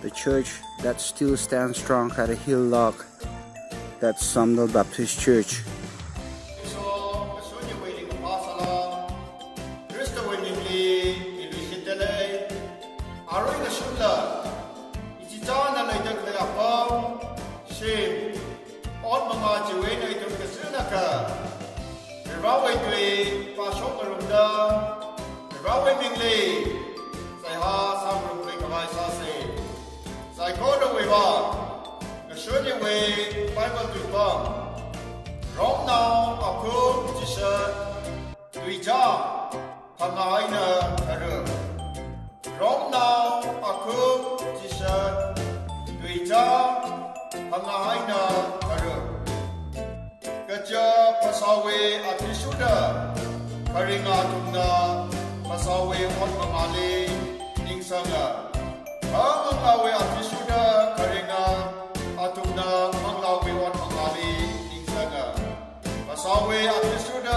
the church that still stands strong at a hill lock. That's Somdal Baptist Church. 在高中为吧，那学历为百分之百，然后阿哥就是对家，他哪一呢？他是，然后阿哥就是对家，他哪一呢？他是，这家不稍微阿提修的，他人阿中呢，不稍微我们阿里，宁生啊。Sawe Apisuda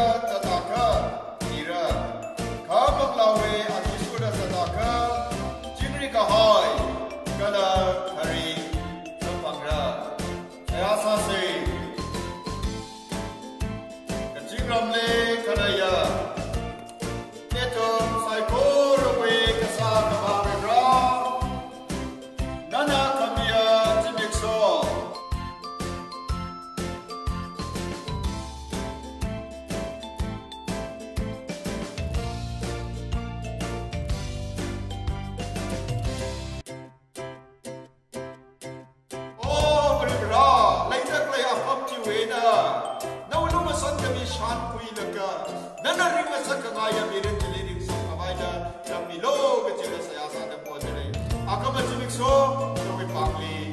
Aku masih mixo, tapi pangli.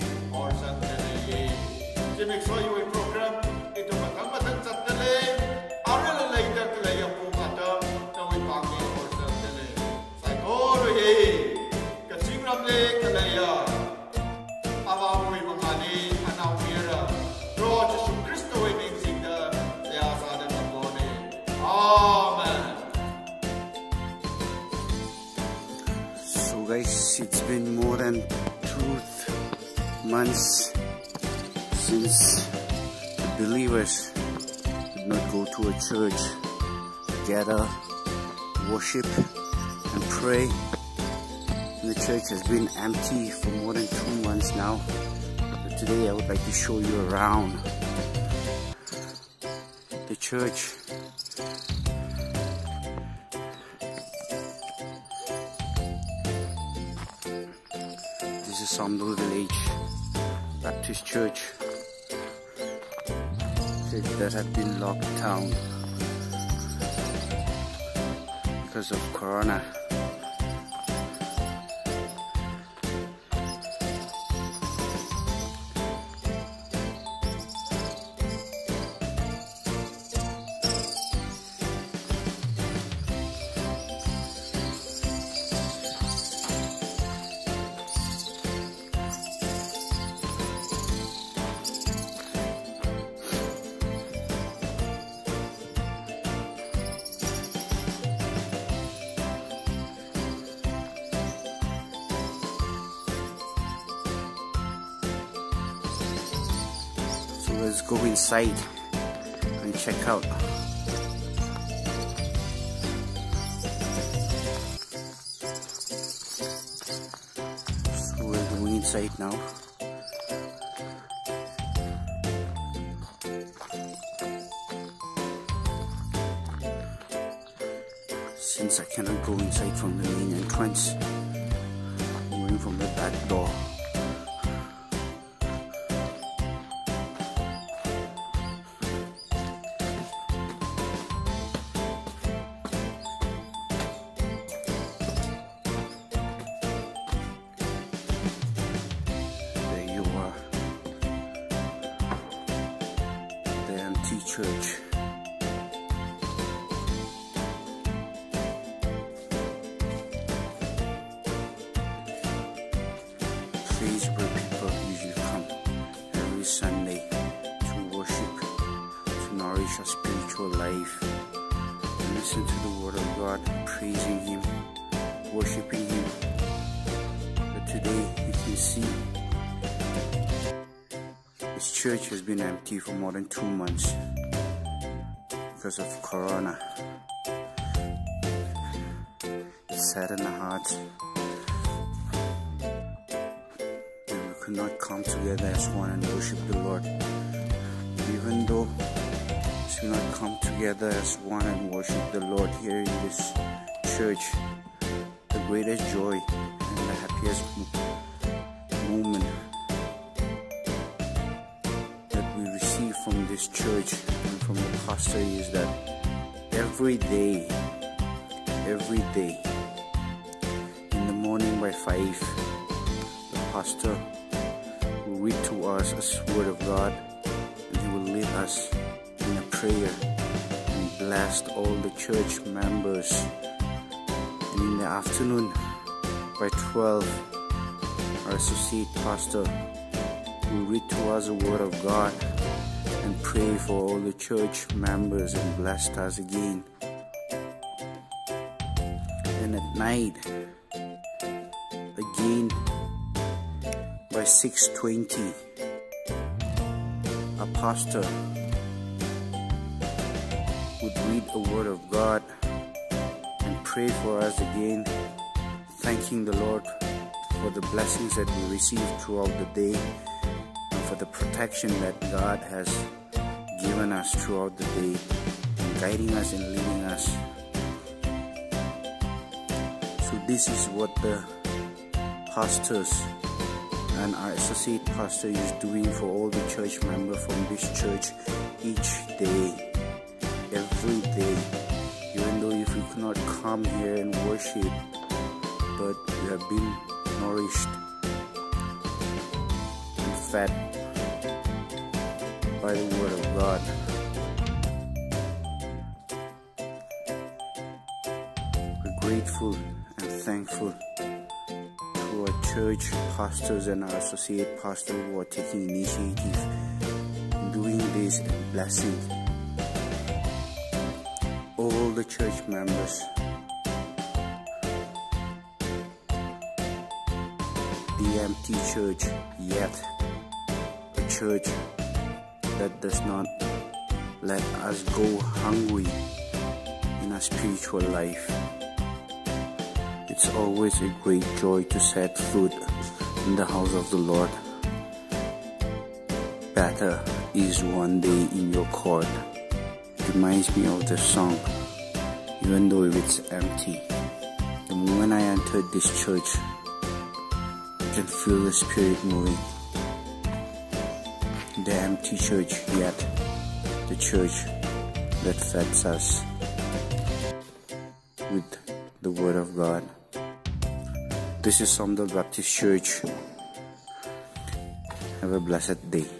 Months since the believers did not go to a church, gather, worship, and pray. The church has been empty for more than two months now. But today I would like to show you around the church. This is Somdal Village Baptist Church. That had been locked down because of Corona. Let's go inside and check out. So we're going inside now. Since I cannot go inside from the main entrance, church. Place where people usually come every Sunday to worship, to nourish a spiritual life, and listen to the Word of God, praising Him, worshiping Him. But today you can see this church has been empty for more than two months because of corona. Sad in the heart. That we could not come together as one and worship the lord. Even though we not come together as one and worship the lord here in this church the greatest joy and the happiest moment that we receive from this church and from the pastor is that every day, every day, in the morning by 5, the pastor will read to us a word of God and he will lead us in a prayer and bless all the church members. And in the afternoon by 12 our associate pastor will read to us a word of God and pray for all the church members and bless us again. And at night again by 6.20 a pastor would read a word of God and pray for us again, thanking the Lord for the blessings that we received throughout the day for the protection that God has given us throughout the day, guiding us and leading us. So, this is what the pastors and our associate pastor is doing for all the church members from this church each day, every day even though if you could not come here and worship, but you have been nourished and fed by the Word of God. We're grateful and thankful to our church pastors and our associate pastors who are taking initiative in doing this blessing all the church members. The empty church, yet a church that does not let us go hungry in our spiritual life. It's always a great joy to set foot in the house of the Lord. Better is one day in your court reminds me of the song, even though it's empty. The moment I entered this church, I can feel the Spirit moving. The empty church, yet the church that feeds us with the Word of God. This is Somdal Baptist Church. Have a blessed day.